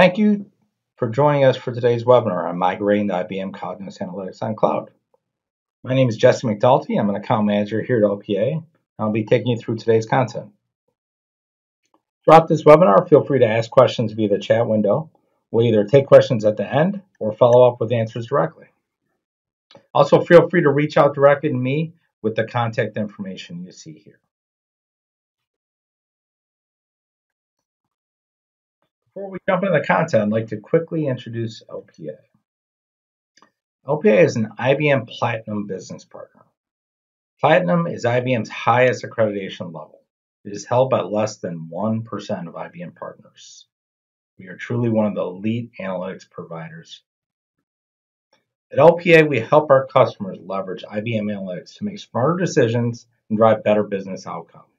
Thank you for joining us for today's webinar on migrating to IBM Cognos Analytics on Cloud. My name is Jesse McDulty. I'm an account manager here at LPA. I'll be taking you through today's content. Throughout this webinar, feel free to ask questions via the chat window. We'll either take questions at the end or follow up with answers directly. Also, feel free to reach out directly to me with the contact information you see here. Before we jump into the content, I'd like to quickly introduce LPA. LPA is an IBM Platinum business partner. Platinum is IBM's highest accreditation level. It is held by less than 1% of IBM partners. We are truly one of the elite analytics providers. At LPA, we help our customers leverage IBM Analytics to make smarter decisions and drive better business outcomes.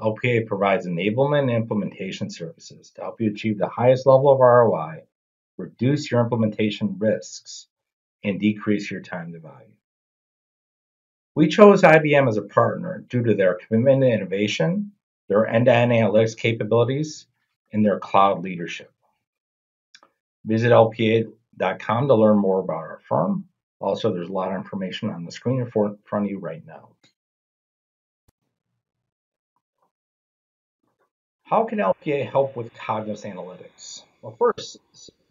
LPA provides enablement and implementation services to help you achieve the highest level of ROI, reduce your implementation risks, and decrease your time to value. We chose IBM as a partner due to their commitment to innovation, their end-to-end analytics capabilities, and their cloud leadership. Visit lpa.com to learn more about our firm. Also, there's a lot of information on the screen in front of you right now. How can LPA help with Cognos Analytics? Well, first,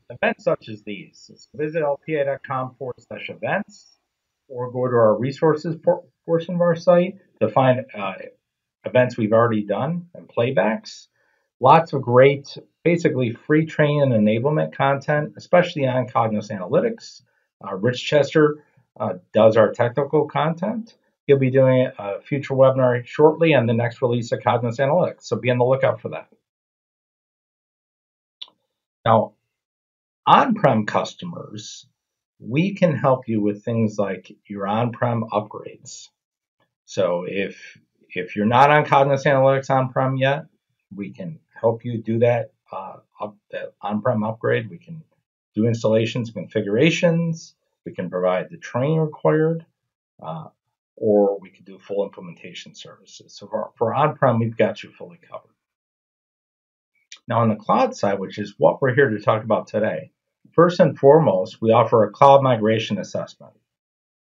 events such as these. Visit lpa.com forward slash events or go to our resources portion of our site to find uh, events we've already done and playbacks. Lots of great, basically free training and enablement content, especially on Cognos Analytics. Uh, Rich Chester uh, does our technical content. He'll be doing a future webinar shortly on the next release of Cognos Analytics, so be on the lookout for that. Now, on-prem customers, we can help you with things like your on-prem upgrades. So if if you're not on Cognos Analytics on-prem yet, we can help you do that, uh, up, that on-prem upgrade. We can do installations, configurations. We can provide the training required, uh, or we can do full implementation services. So for, for on-prem, we've got you fully covered. Now on the cloud side, which is what we're here to talk about today, first and foremost, we offer a cloud migration assessment.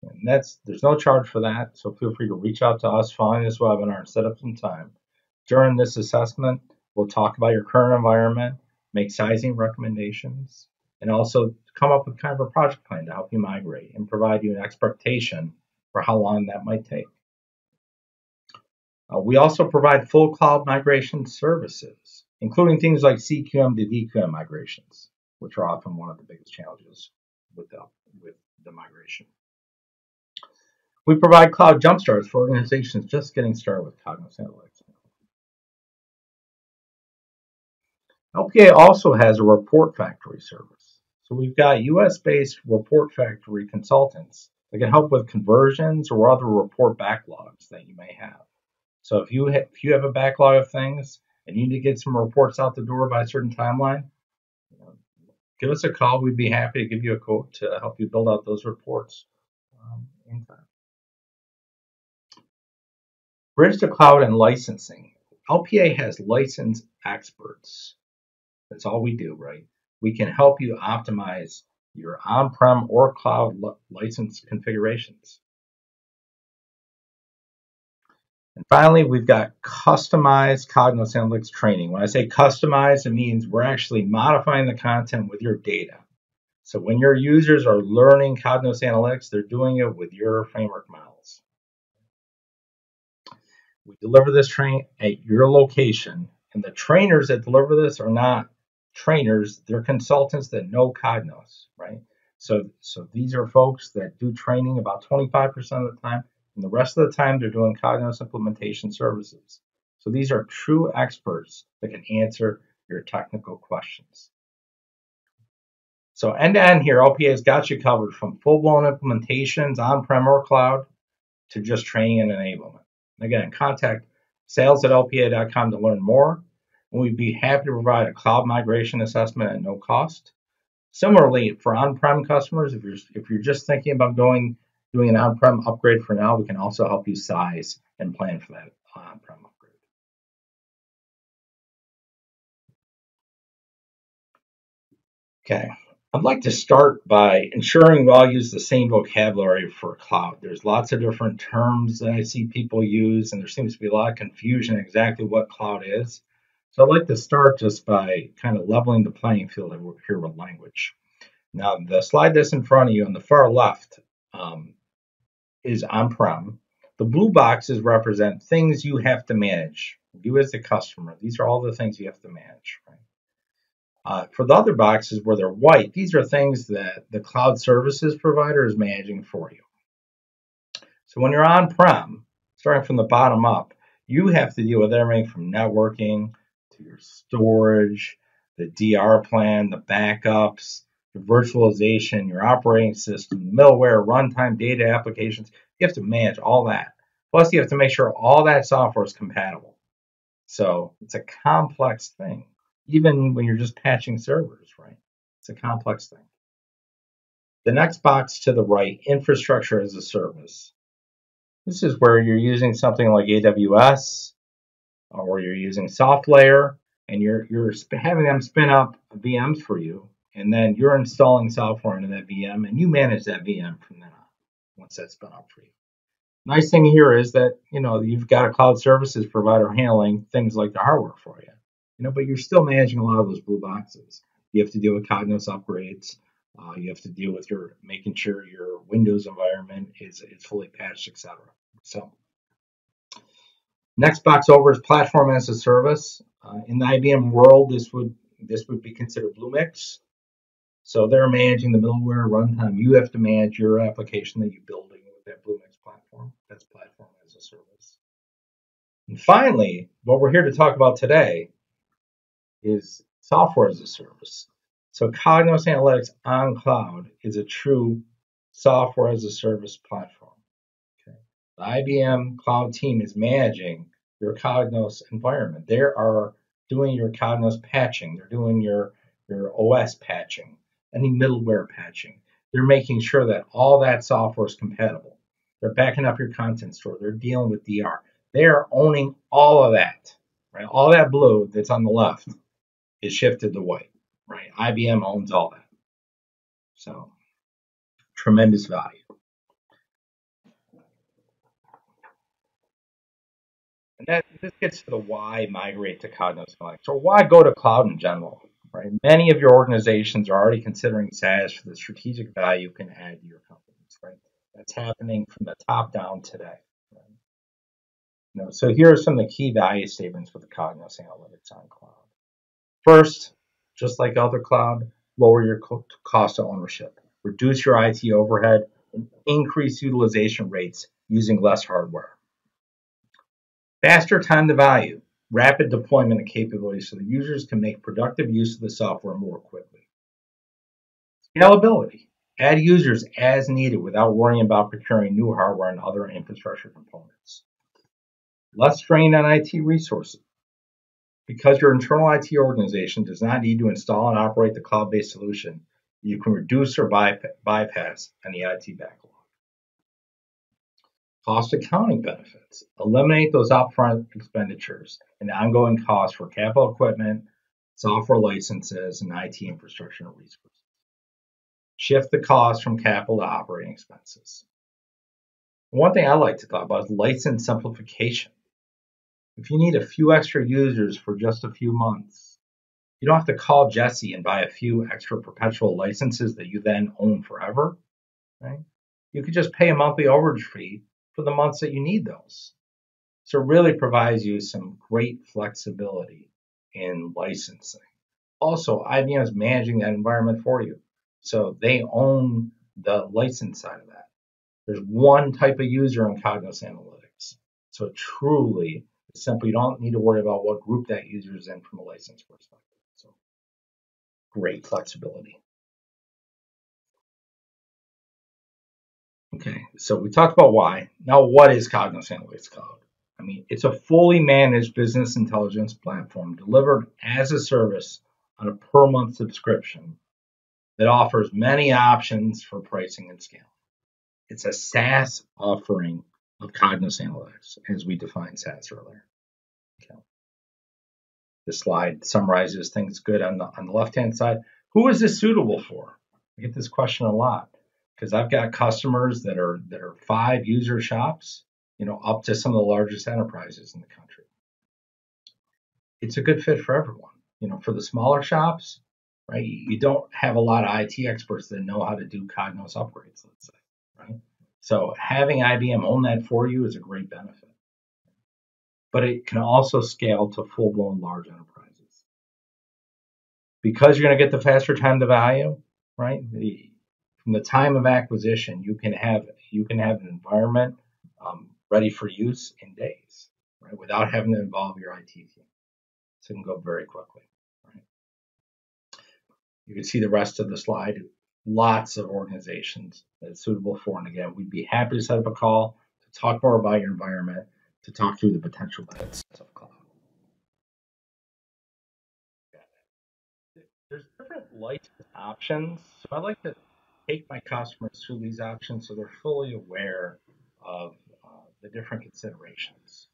And that's there's no charge for that, so feel free to reach out to us following this webinar and set up some time. During this assessment, we'll talk about your current environment, make sizing recommendations, and also come up with kind of a project plan to help you migrate and provide you an expectation for how long that might take. Uh, we also provide full cloud migration services, including things like CQM to DQM migrations, which are often one of the biggest challenges with the, with the migration. We provide cloud jumpstarts for organizations just getting started with Cognos Analytics. LPA also has a report factory service. So we've got US-based report factory consultants that can help with conversions or other report backlogs that you may have. So if you ha- if you have a backlog of things and you need to get some reports out the door by a certain timeline, you know, give us a call. We'd be happy to give you a quote to help you build out those reports um, in time. Bridge to cloud and licensing. LPA has licensed experts. That's all we do, right? We can help you optimize your on-prem or cloud license configurations. And finally, we've got customized Cognos Analytics training. When I say customized, it means we're actually modifying the content with your data. So when your users are learning Cognos Analytics, they're doing it with your framework models. We deliver this training at your location, and the trainers that deliver this are not trainers; they're consultants that know Cognos, right? So, so these are folks that do training about 25% of the time, and the rest of the time they're doing Cognos implementation services. So these are true experts that can answer your technical questions. So end to end here, LPA has got you covered from full-blown implementations on-prem or cloud to just training and enablement. Again, contact sales at lpa.com to learn more. We'd be happy to provide a cloud migration assessment at no cost. Similarly, for on-prem customers, if you're if you're just thinking about going doing an on-prem upgrade for now, we can also help you size and plan for that uh, on-prem upgrade. Okay, I'd like to start by ensuring we all use the same vocabulary for cloud. There's lots of different terms that I see people use, and there seems to be a lot of confusion exactly what cloud is. So I'd like to start just by kind of leveling the playing field here with language. Now, the slide that's in front of you on the far left um, is on-prem. The blue boxes represent things you have to manage. You as the customer, these are all the things you have to manage. Right? Uh, for the other boxes where they're white, these are things that the cloud services provider is managing for you. So when you're on-prem, starting from the bottom up, you have to deal with everything from networking your storage, the DR plan, the backups, the virtualization, your operating system, middleware, runtime, data applications. You have to manage all that. Plus, you have to make sure all that software is compatible. So it's a complex thing even when you're just patching servers, right? It's a complex thing. The next box to the right, infrastructure as a service. This is where you're using something like AWS or you're using SoftLayer and you're, you're having them spin up VMs for you. And then you're installing software into that VM and you manage that VM from then on once that's spun up for you. Nice thing here is that, you know, you've got a cloud services provider handling things like the hardware for you you know, but you're still managing a lot of those blue boxes. You have to deal with Cognos upgrades. Uh, you have to deal with your making sure your Windows environment is, is fully patched, etc. So next box over is platform as a service. Uh, in the IBM world, this would this would be considered Bluemix. So they're managing the middleware runtime. You have to manage your application that you're building with that Bluemix platform. That's platform as a service. And finally, what we're here to talk about today is software as a service. So Cognos Analytics on cloud is a true software as a service platform. The IBM cloud team is managing your Cognos environment. They are doing your Cognos patching. They're doing your, your OS patching, any middleware patching. They're making sure that all that software is compatible. They're backing up your content store. They're dealing with DR. They are owning all of that, right? All that blue that's on the left is shifted to white, right? IBM owns all that. So tremendous value. And that this gets to the why migrate to Cognos Connect, or why go to cloud in general, right? Many of your organizations are already considering SaaS for the strategic value it can add to your companies, right? That's happening from the top down today. You know, so here are some of the key value statements for the Cognos Analytics on Cloud. First, just like other cloud, lower your cost of ownership, reduce your IT overhead, and increase utilization rates using less hardware. Faster time to value, rapid deployment of capabilities so the users can make productive use of the software more quickly. Scalability, add users as needed without worrying about procuring new hardware and other infrastructure components. Less strain on IT resources, because your internal IT organization does not need to install and operate the cloud-based solution, you can reduce or bypass any IT backlog. Cost accounting benefits. Eliminate those upfront expenditures and ongoing costs for capital equipment, software licenses, and IT infrastructure and resources. Shift the cost from capital to operating expenses. One thing I like to talk about is license simplification. If you need a few extra users for just a few months, you don't have to call Jesse and buy a few extra perpetual licenses that you then own forever. Right? You could just pay a monthly overage fee for the months that you need those. So it really provides you some great flexibility in licensing. Also, IBM is managing that environment for you. So they own the license side of that. There's one type of user in Cognos Analytics. So truly simple. You don't need to worry about what group that user is in from a license perspective. So great flexibility. Okay, so we talked about why. Now, what is Cognos Analytics Cloud? I mean, it's a fully managed business intelligence platform delivered as a service on a per month subscription that offers many options for pricing and scale. It's a SaaS offering of Cognos Analytics, as we defined SaaS earlier. Okay. The slide summarizes things good on the on the left hand side. Who is this suitable for? I get this question a lot because I've got customers that are that are five user shops, you know, up to some of the largest enterprises in the country. It's a good fit for everyone. You know, for the smaller shops, right? You don't have a lot of IT experts that know how to do Cognos upgrades, let's say, right? So having IBM own that for you is a great benefit. But it can also scale to full-blown large enterprises. Because you're going to get the faster time to value, right? From the time of acquisition, you can have you can have an environment um, ready for use in days, right? Without having to involve your IT team. So it can go very quickly. Right? You can see the rest of the slide. Lots of organizations that it's suitable for. And again, we'd be happy to set up a call to talk more about your environment, to talk through the potential benefits of cloud. There's different license options. So I like to take my customers through these options so they're fully aware of uh, the different considerations.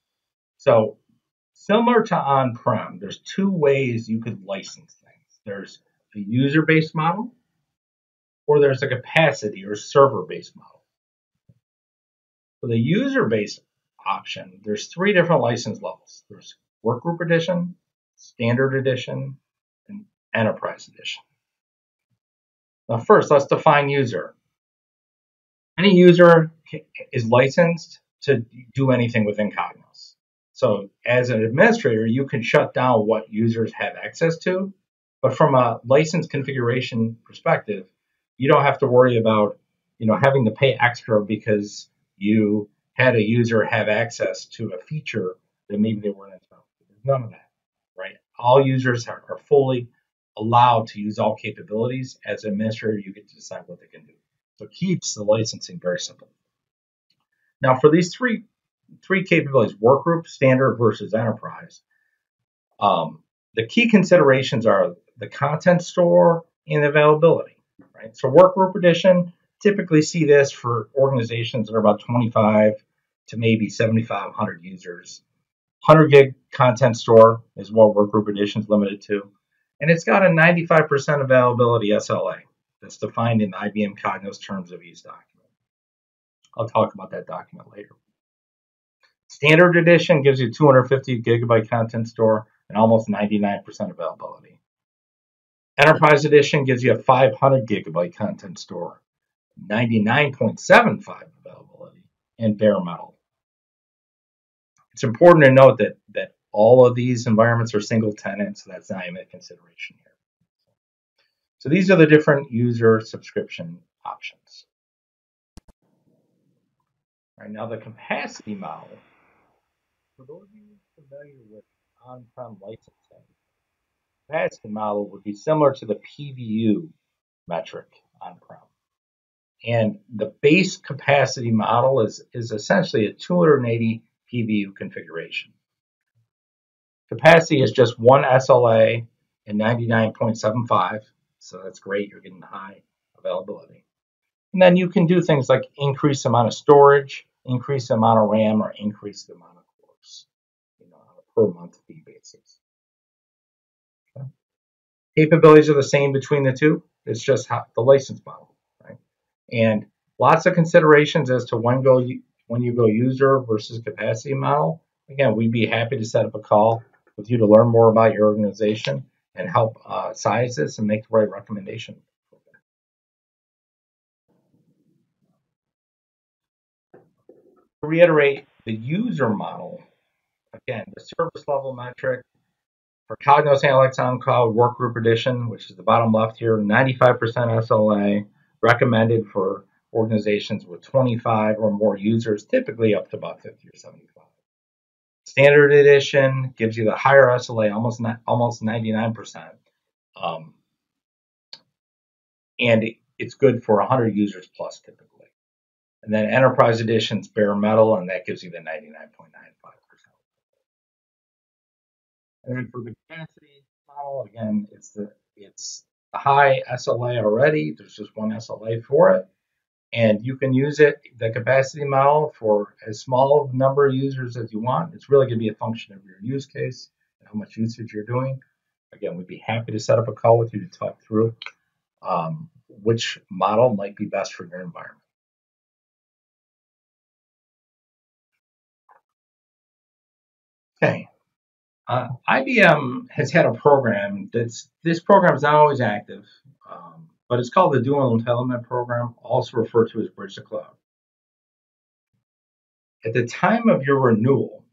So similar to on-prem, there's two ways you could license things. There's a user-based model, or there's a capacity or server-based model. For the user-based option, there's three different license levels. There's Workgroup Edition, Standard Edition, and Enterprise Edition. Now first, let's define user. Any user is licensed to do anything within Cognos. So as an administrator, you can shut down what users have access to. But from a license configuration perspective, you don't have to worry about, you know, having to pay extra because you had a user have access to a feature that maybe they weren't entitled to. There's none of that, right? All users are, are fully allowed to use all capabilities. As an administrator, you get to decide what they can do. So it keeps the licensing very simple. Now, for these three three capabilities, workgroup, standard versus enterprise. Um, the key considerations are the content store and availability, right? So workgroup edition, typically see this for organizations that are about 25 to maybe 7,500 users. 100 gig content store is what workgroup edition is limited to. And it's got a 95% availability SLA that's defined in IBM Cognos terms of use document. I'll talk about that document later. Standard edition gives you 250 gigabyte content store and almost 99% availability. Enterprise edition gives you a 500 gigabyte content store, 99.75 availability, and bare metal. It's important to note that, that all of these environments are single tenant, so that's not even a consideration here. So these are the different user subscription options. All right, now the capacity model for those of you familiar with on-prem licensing, capacity model would be similar to the PVU metric on-prem. And the base capacity model is, is essentially a 280 PVU configuration. Capacity is just one SLA and 99.75, so that's great. You're getting high availability. And then you can do things like increase the amount of storage, increase the amount of RAM, or increase the amount of cores, you know, per month fee basis. Okay. Capabilities are the same between the two. It's just how, the license model, right? And lots of considerations as to when go when you go user versus capacity model. Again, we'd be happy to set up a call with you to learn more about your organization and help uh, size this and make the right recommendation. To reiterate, the user model again, the service level metric for Cognos Analytics on Cloud Workgroup Edition, which is the bottom left here, 95% SLA, recommended for organizations with 25 or more users, typically up to about 50 or 75. Standard Edition gives you the higher SLA, almost almost 99%, um, and it, it's good for 100 users plus typically. And then Enterprise Edition's bare metal, and that gives you the 99.95%. And then for the capacity model, again, it's the it's a high SLA already. There's just one SLA for it. And you can use it, the capacity model, for as small number of users as you want. It's really going to be a function of your use case and how much usage you're doing. again, we'd be happy to set up a call with you to talk through um, which model might be best for your environment. Okay. Uh, IBM has had a program that's this program is not always active, um, but it's called the Dual Entitlement Program, also referred to as Bridge to Cloud. At the time of your renewal,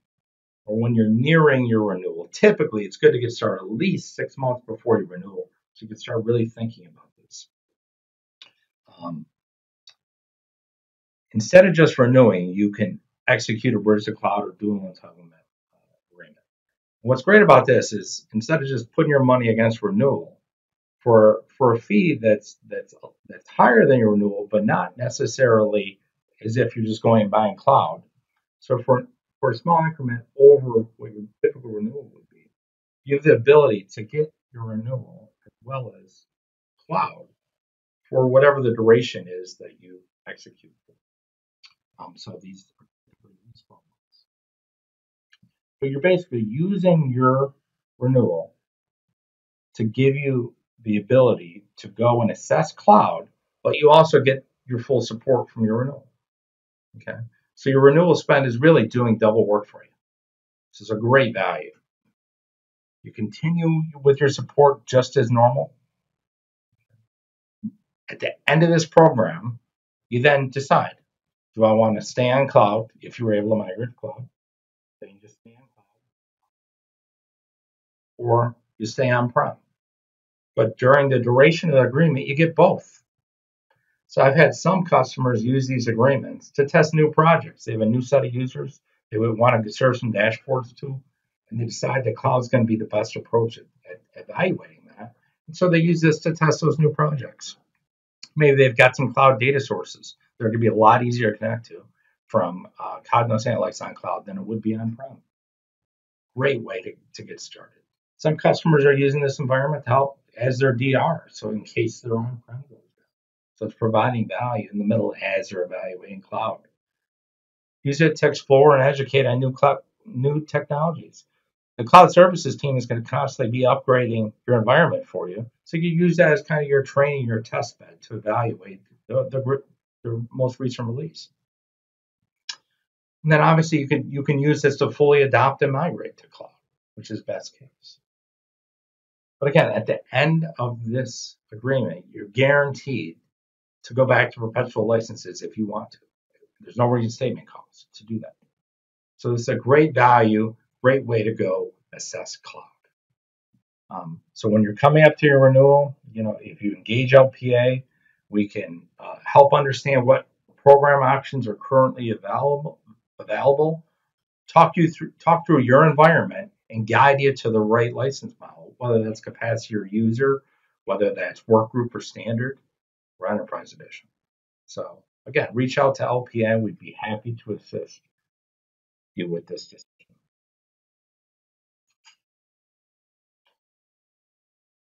or when you're nearing your renewal, typically it's good to get started at least six months before your renewal, so you can start really thinking about this. Um, instead of just renewing, you can execute a bridge to cloud or dual entitlement uh, agreement. what's great about this is instead of just putting your money against renewal for for a fee that's that's that's higher than your renewal, but not necessarily as if you're just going and buying cloud. So for for a small increment over what your typical renewal would be, you have the ability to get your renewal as well as cloud for whatever the duration is that you execute. Um, so these are useful. Ones. So you're basically using your renewal to give you the ability to go and assess cloud, but you also get your full support from your renewal. Okay. So your renewal spend is really doing double work for you. This is a great value. You continue with your support just as normal. At the end of this program, you then decide do I want to stay on cloud if you were able to migrate to cloud? Then you just stay on cloud. Or you stay on prem. But during the duration of the agreement, you get both. So I've had some customers use these agreements to test new projects. They have a new set of users they would want to serve some dashboards to, and they decide that cloud is going to be the best approach at, at evaluating that. And so they use this to test those new projects. Maybe they've got some cloud data sources they're going to be a lot easier to connect to from uh, Cognos Analytics on cloud than it would be on prem. Great way to, to get started. Some customers are using this environment to help as their DR, so in case their on prem goes down. So it's providing value in the middle as they're evaluating cloud. Use it to explore and educate on new cloud, new technologies. The cloud services team is going to constantly be upgrading your environment for you. So you use that as kind of your training, your test bed to evaluate the, the, the most recent release. And then obviously you can you can use this to fully adopt and migrate to cloud, which is best case. But again, at the end of this agreement, you're guaranteed to go back to perpetual licenses if you want to. There's no reinstatement cost to do that. So this is a great value, great way to go assess cloud. Um, so when you're coming up to your renewal, you know, if you engage LPA, we can uh, help understand what program options are currently available. Available. Talk you through talk through your environment and guide you to the right license model, whether that's capacity or user, whether that's work group or standard, or enterprise edition. So again, reach out to LPA. We'd be happy to assist you with this decision.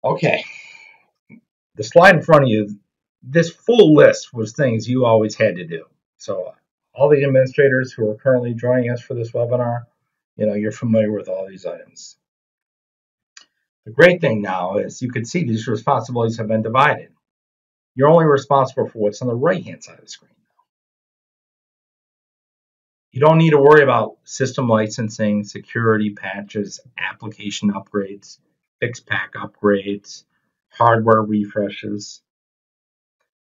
Okay, the slide in front of you, this full list was things you always had to do. So all the administrators who are currently joining us for this webinar, you know, you're familiar with all these items. The great thing now is you can see these responsibilities have been divided. You're only responsible for what's on the right-hand side of the screen. You don't need to worry about system licensing, security patches, application upgrades, fixed pack upgrades, hardware refreshes.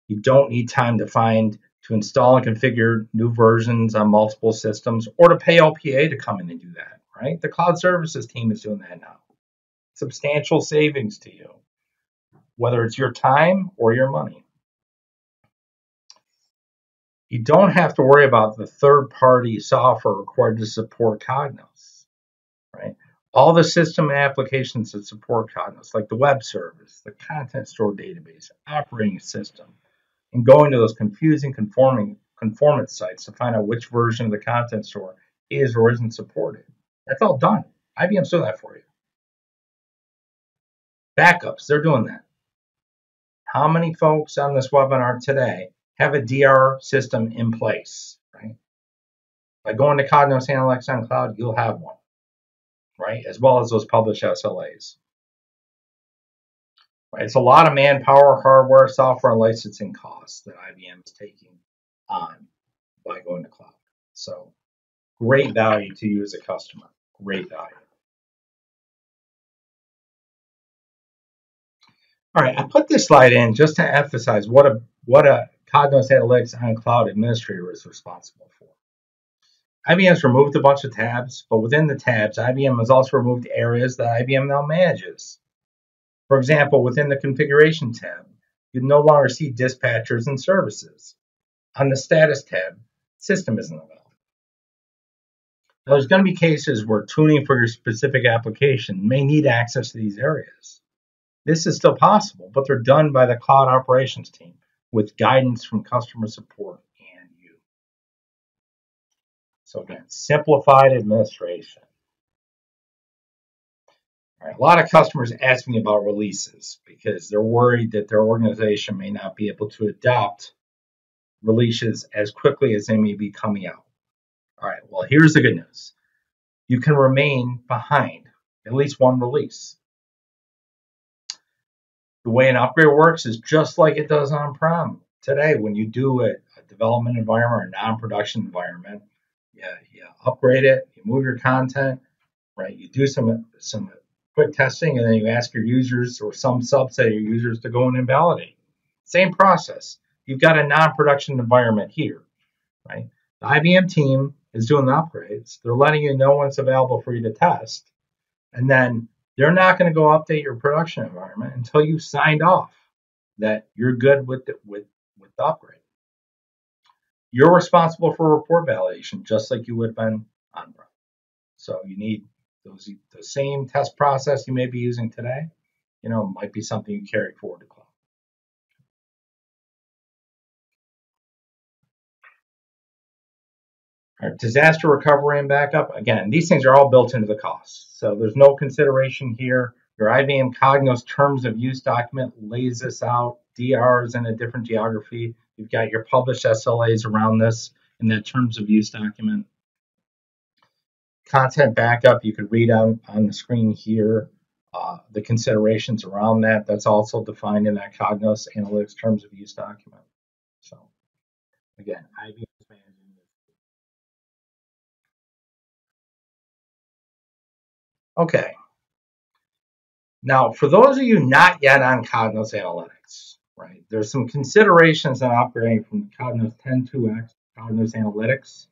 You don't need time to find to install and configure new versions on multiple systems or to pay LPA to come in and do that, right? The cloud services team is doing that now. Substantial savings to you, whether it's your time or your money. You don't have to worry about the third party software required to support Cognos, right? All the system applications that support Cognos, like the web service, the content store database, operating system, and going to those confusing conforming conformance sites to find out which version of the content store is or isn't supported. That's all done. IBM's doing that for you. Backups, they're doing that. How many folks on this webinar today have a DR system in place, right? By going to Cognos Analytics on Cloud, you'll have one, right? As well as those published SLAs. Right? It's a lot of manpower, hardware, software, and licensing costs that IBM is taking on by going to cloud. So great value to you as a customer. Great value. All right, I put this slide in just to emphasize what a what a Cognos Analytics on Cloud administrator is responsible for. IBM has removed a bunch of tabs, but within the tabs, IBM has also removed areas that IBM now manages. For example, within the configuration tab, you no longer see dispatchers and services. On the status tab, system isn't available. Now, there's going to be cases where tuning for your specific application may need access to these areas. This is still possible, but they're done by the cloud operations team with guidance from customer support and you. So again, simplified administration. Right, a lot of customers ask me about releases because they're worried that their organization may not be able to adopt releases as quickly as they may be coming out. All right, well, here's the good news you can remain behind at least one release. The way an upgrade works is just like it does on prem today. When you do a, a development environment or non production environment, yeah, you upgrade it, you move your content, right? You do some some quick testing, and then you ask your users or some subset of your users to go and invalidate. Same process. You've got a non production environment here, right? The IBM team is doing the upgrades. They're letting you know when it's available for you to test. And then they're not going to go update your production environment until you've signed off that you're good with the, with, with the upgrade. You're responsible for report validation, just like you would have been on-prem. So you need those the same test process you may be using today. You know, might be something you carry forward to cloud. Disaster recovery and backup, again, these things are all built into the cost. So there's no consideration here. Your IBM Cognos terms of use document lays this out. DRs in a different geography. You've got your published SLAs around this in that terms of use document. Content backup, you could read out on the screen here uh, the considerations around that. That's also defined in that Cognos Analytics terms of use document. So again, IBM Okay. Now, for those of you not yet on Cognos Analytics, right, there's some considerations on upgrading from Cognos 10.2x Cognos Analytics,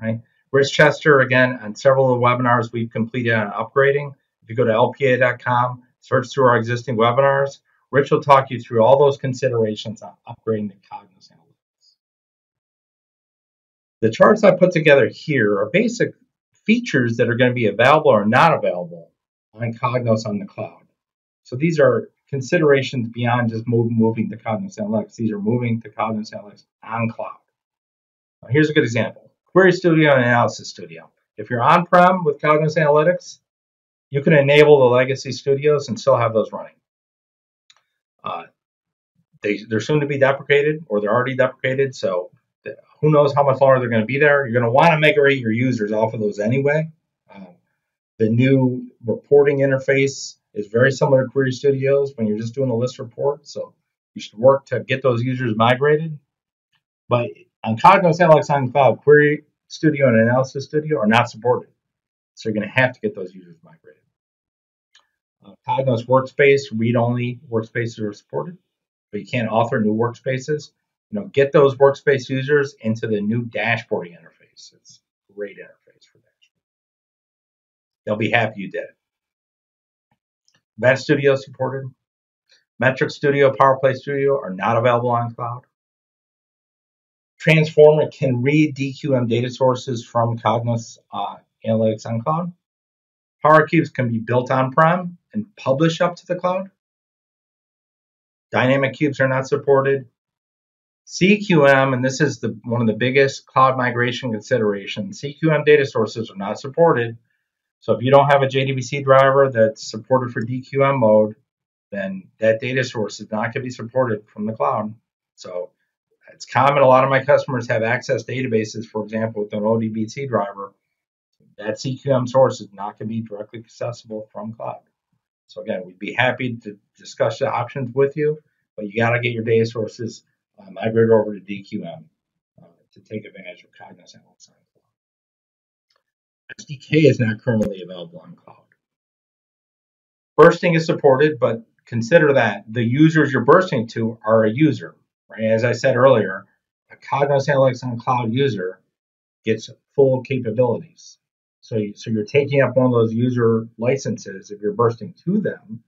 right? Rich Chester, again, on several of the webinars we've completed on upgrading. If you go to lpa.com, search through our existing webinars, Rich will talk you through all those considerations on upgrading to Cognos Analytics. The charts I put together here are basic features that are going to be available or not available on Cognos on the cloud. So these are considerations beyond just move, moving to Cognos Analytics. These are moving to Cognos Analytics on cloud. Now, here's a good example. Query Studio and Analysis Studio. If you're on-prem with Cognos Analytics, you can enable the legacy studios and still have those running. Uh, they, they're soon to be deprecated or they're already deprecated, so who knows how much longer they're going to be there. You're going to want to migrate your users off of those anyway. Um, the new reporting interface is very similar to Query Studios when you're just doing a list report. So you should work to get those users migrated. But on Cognos Analytics on Cloud, Query Studio and Analysis Studio are not supported. So you're going to have to get those users migrated. Uh, Cognos Workspace, read-only workspaces are supported, but you can't author new workspaces you know, get those workspace users into the new dashboarding interface. It's a great interface for dashboard. They'll be happy you did it. Event Studio supported. Metric Studio, PowerPlay Studio are not available on cloud. Transformer can read DQM data sources from Cognos uh, Analytics on cloud. Power Cubes can be built on-prem and publish up to the cloud. Dynamic cubes are not supported. CQM, and this is the one of the biggest cloud migration considerations, CQM data sources are not supported. So if you don't have a JDBC driver that's supported for DQM mode, then that data source is not going to be supported from the cloud. So it's common. A lot of my customers have access databases, for example, with an ODBC driver. That CQM source is not going to be directly accessible from cloud. So again, we'd be happy to discuss the options with you, but you got to get your data sources uh, migrated over to DQM uh, to take advantage of Cognos Analytics on Cloud. SDK is not currently available on cloud. Bursting is supported, but consider that the users you're bursting to are a user, right? As I said earlier, a Cognos Analytics on Cloud user gets full capabilities. So, you, so you're taking up one of those user licenses if you're bursting to them.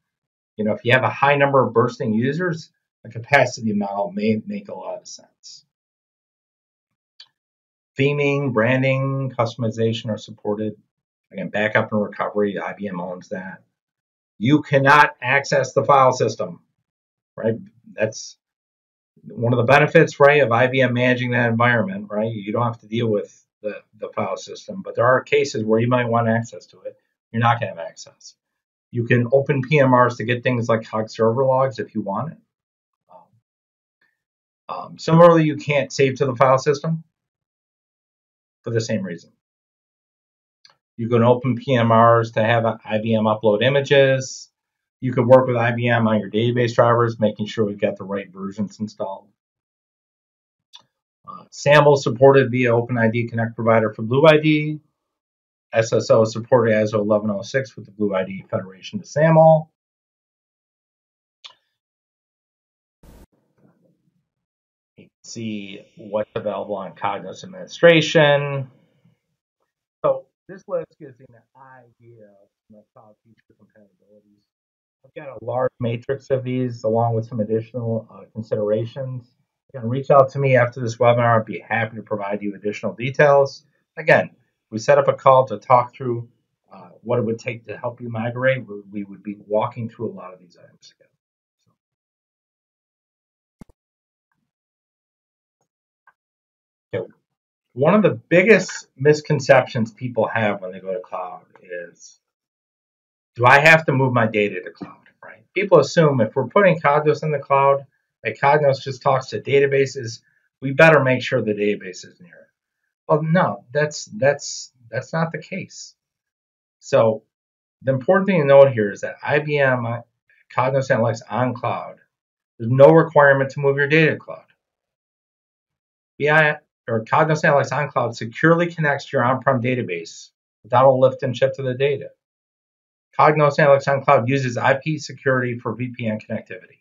You know, if you have a high number of bursting users, a capacity model may make a lot of sense. Theming, branding, customization are supported. Again, backup and recovery, IBM owns that. You cannot access the file system, right? That's one of the benefits, right, of IBM managing that environment, right? You don't have to deal with the, the file system, but there are cases where you might want access to it. You're not going to have access. You can open PMRs to get things like Cog server logs if you want it. Um, similarly, you can't save to the file system for the same reason. You can open PMRs to have IBM upload images. You could work with IBM on your database drivers, making sure we've got the right versions installed. Uh, SAML supported via OpenID Connect provider for BlueID. SSO supported as 1106 with the BlueID Federation to SAML. See what's available on Cognos Administration. So this list gives you an idea of the cloud feature compatibilities. I've got a large matrix of these along with some additional uh, considerations. You can reach out to me after this webinar. I'd be happy to provide you additional details. Again, we set up a call to talk through uh, what it would take to help you migrate. We would be walking through a lot of these items together. One of the biggest misconceptions people have when they go to cloud is do I have to move my data to cloud? Right? People assume if we're putting Cognos in the cloud, that Cognos just talks to databases, we better make sure the database is near it. Well, no, that's that's that's not the case. So the important thing to note here is that IBM uh, Cognos Analytics on cloud, there's no requirement to move your data to cloud. BI, Cognos Analytics on Cloud securely connects to your on-prem database a lift and shift of the data. Cognos Analytics on Cloud uses IP security for VPN connectivity.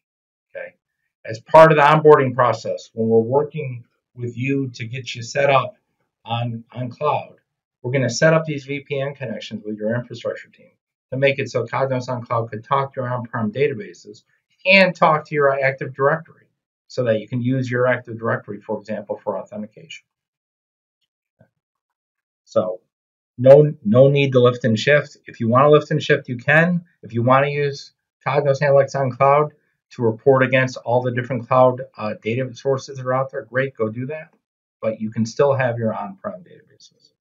Okay, as part of the onboarding process, when we're working with you to get you set up on on cloud, we're going to set up these VPN connections with your infrastructure team to make it so Cognos on Cloud could talk to your on-prem databases and talk to your Active Directory so that you can use your Active Directory, for example, for authentication. So no, no need to lift and shift. If you want to lift and shift, you can. If you want to use Cognos Analytics on Cloud to report against all the different cloud uh, data sources that are out there, great, go do that. But you can still have your on-prem databases.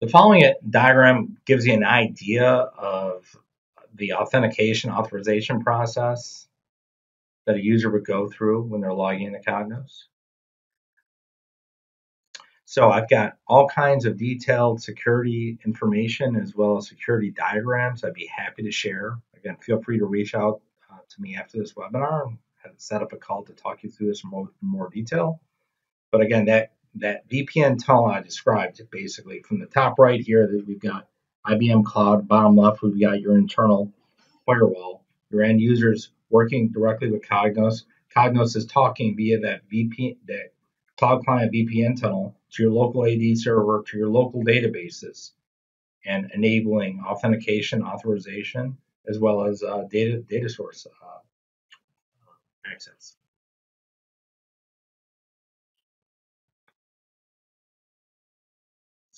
The following diagram gives you an idea of the authentication authorization process that a user would go through when they're logging into Cognos. So I've got all kinds of detailed security information as well as security diagrams I'd be happy to share. Again, feel free to reach out uh, to me after this webinar and set up a call to talk you through this in more, in more detail. But again, that, that VPN tunnel I described basically from the top right here that we've got IBM Cloud. Bottom left, we've got your internal firewall. Your end users working directly with Cognos. Cognos is talking via that VPN, that cloud client VPN tunnel to your local AD server, to your local databases, and enabling authentication, authorization, as well as uh, data data source uh, access.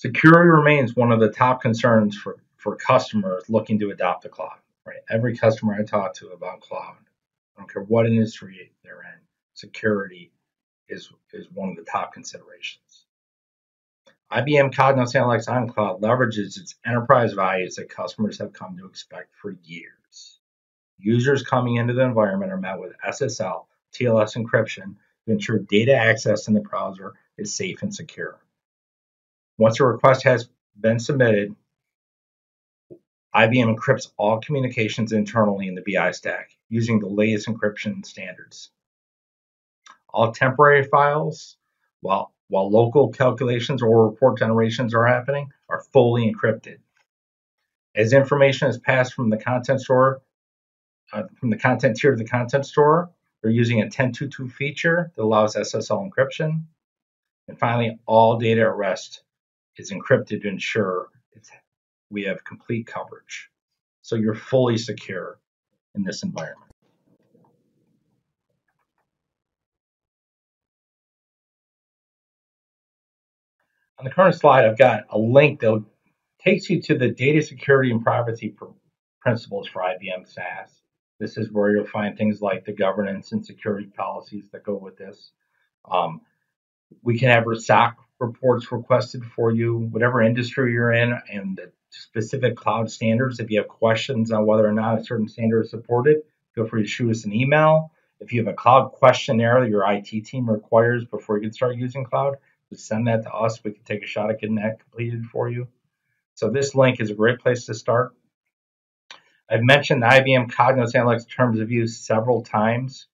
Security remains one of the top concerns for, for customers looking to adopt the cloud. Right? Every customer I talk to about cloud, I don't care what industry they're in, security is, is one of the top considerations. IBM Cognos Analytics on Cloud leverages its enterprise values that customers have come to expect for years. Users coming into the environment are met with SSL, TLS encryption to ensure data access in the browser is safe and secure. Once a request has been submitted, IBM encrypts all communications internally in the BI stack using the latest encryption standards. All temporary files, while, while local calculations or report generations are happening, are fully encrypted. As information is passed from the content store, uh, from the content tier to the content store, they're using a 1022 feature that allows SSL encryption. And finally, all data at rest is encrypted to ensure we have complete coverage. So you're fully secure in this environment. On the current slide, I've got a link that takes you to the data security and privacy principles for IBM SaaS. This is where you'll find things like the governance and security policies that go with this. Um, we can have SOC reports requested for you, whatever industry you're in, and the specific cloud standards. If you have questions on whether or not a certain standard is supported, feel free to shoot us an email. If you have a cloud questionnaire that your IT team requires before you can start using cloud, just send that to us. We can take a shot at getting that completed for you. So this link is a great place to start. I've mentioned IBM Cognos Analytics terms of use several times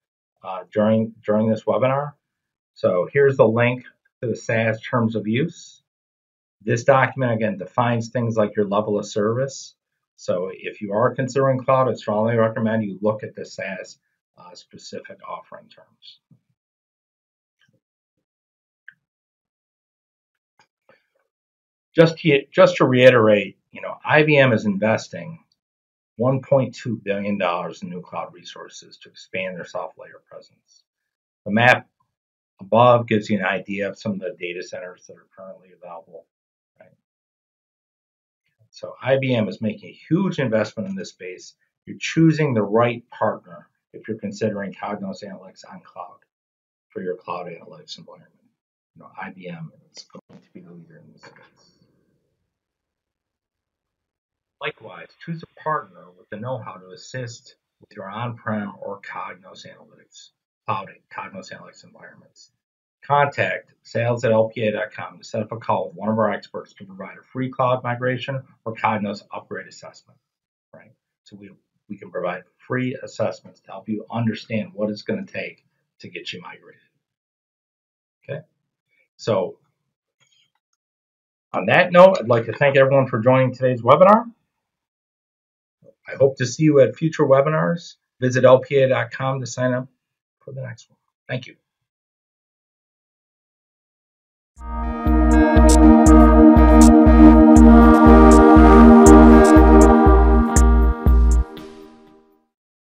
uh, during during this webinar. So here's the link to the SaaS terms of use. This document again defines things like your level of service. So if you are considering cloud, I strongly recommend you look at the SaaS uh, specific offering terms. Just to, just to reiterate, you know, IBM is investing $1.2 billion in new cloud resources to expand their SoftLayer presence. The map above gives you an idea of some of the data centers that are currently available so IBM is making a huge investment in this space. You're choosing the right partner if you're considering Cognos Analytics on cloud for your cloud analytics environment. You know, IBM is going to be the leader in this space. Likewise, choose a partner with the know-how to assist with your on-prem or Cognos Analytics, cloud Cognos Analytics environments. Contact sales at lpa.com to set up a call with one of our experts to provide a free cloud migration or Cognos upgrade assessment. Right? So we, we can provide free assessments to help you understand what it's going to take to get you migrated. Okay? So on that note, I'd like to thank everyone for joining today's webinar. I hope to see you at future webinars. Visit lpa.com to sign up for the next one. Thank you. Thank you.